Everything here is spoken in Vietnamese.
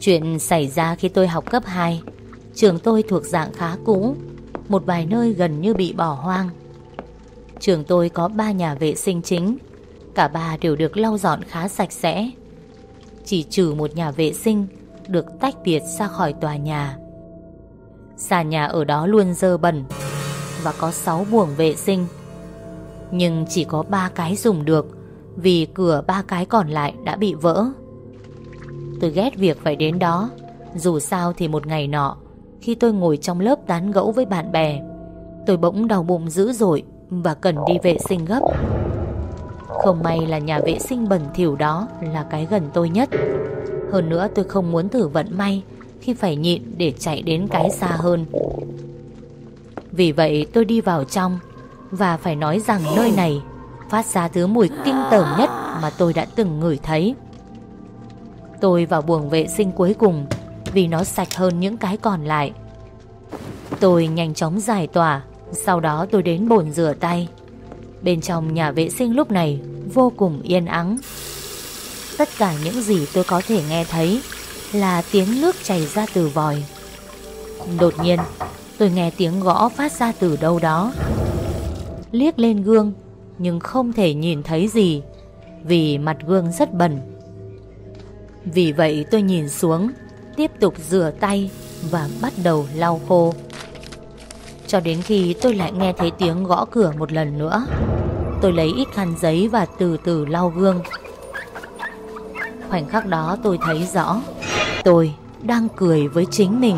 Chuyện xảy ra khi tôi học cấp 2 Trường tôi thuộc dạng khá cũ, Một vài nơi gần như bị bỏ hoang. Trường tôi có 3 nhà vệ sinh chính, Cả ba đều được lau dọn khá sạch sẽ. Chỉ trừ một nhà vệ sinh Được tách biệt ra khỏi tòa nhà. Sàn nhà ở đó luôn dơ bẩn Và có 6 buồng vệ sinh. Nhưng chỉ có 3 cái dùng được Vì cửa ba cái còn lại đã bị vỡ. Tôi ghét việc phải đến đó. Dù sao thì một ngày nọ, Khi tôi ngồi trong lớp tán gẫu với bạn bè, Tôi bỗng đau bụng dữ dội Và cần đi vệ sinh gấp. Không may là nhà vệ sinh bẩn thỉu đó Là cái gần tôi nhất. Hơn nữa tôi không muốn thử vận may Khi phải nhịn để chạy đến cái xa hơn. Vì vậy tôi đi vào trong Và phải nói rằng nơi này Phát ra thứ mùi kinh tởm nhất Mà tôi đã từng ngửi thấy. Tôi vào buồng vệ sinh cuối cùng, Vì nó sạch hơn những cái còn lại. Tôi nhanh chóng giải tỏa, Sau đó tôi đến bồn rửa tay. Bên trong nhà vệ sinh lúc này Vô cùng yên ắng. Tất cả những gì tôi có thể nghe thấy Là tiếng nước chảy ra từ vòi. Đột nhiên, Tôi nghe tiếng gõ phát ra từ đâu đó. Liếc lên gương, Nhưng không thể nhìn thấy gì, Vì mặt gương rất bẩn vì vậy tôi nhìn xuống, Tiếp tục rửa tay Và bắt đầu lau khô. Cho đến khi tôi lại nghe thấy tiếng gõ cửa một lần nữa, Tôi lấy ít khăn giấy và từ từ lau gương. Khoảnh khắc đó tôi thấy rõ, Tôi đang cười với chính mình.